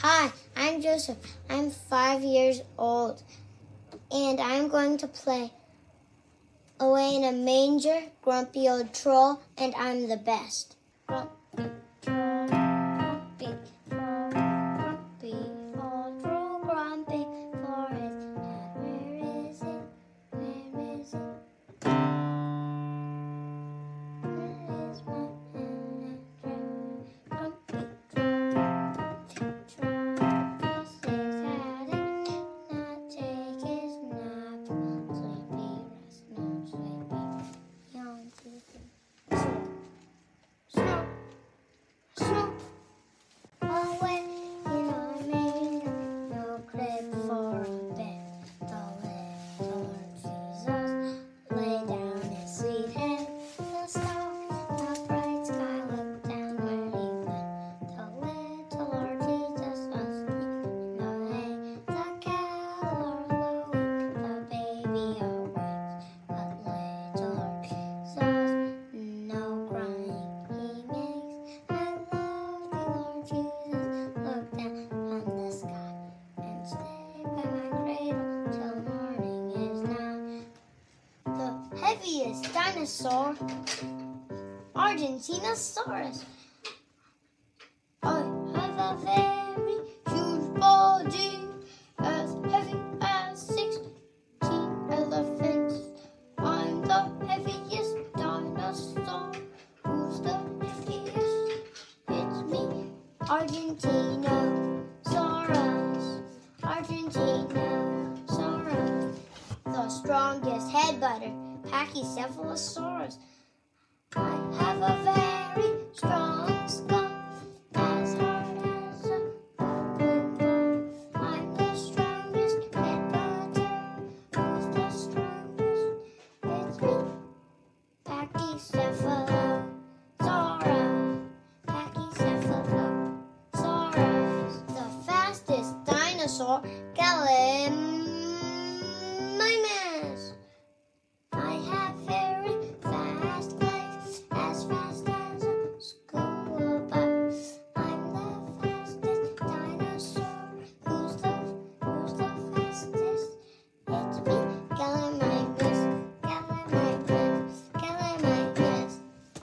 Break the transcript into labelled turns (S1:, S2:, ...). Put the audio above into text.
S1: Hi, I'm Joseph. I'm five years old, and I'm going to play Away in a Manger, Grumpy Old Troll, and I'm the best. Grumpy, heaviest dinosaur, Argentinosaurus. I have a very huge body, as heavy as sixteen elephants. I'm the heaviest dinosaur. Who's the heaviest? It's me, Argentinosaurus. Argentinosaurus. The strongest head butter, Pachycephalosaurus. I have a very strong skull, as hard as a bowling ball. I'm the strongest butter. Who's the strongest? It's me, Pachycephalosaurus. Pachycephalosaurus. The fastest dinosaur,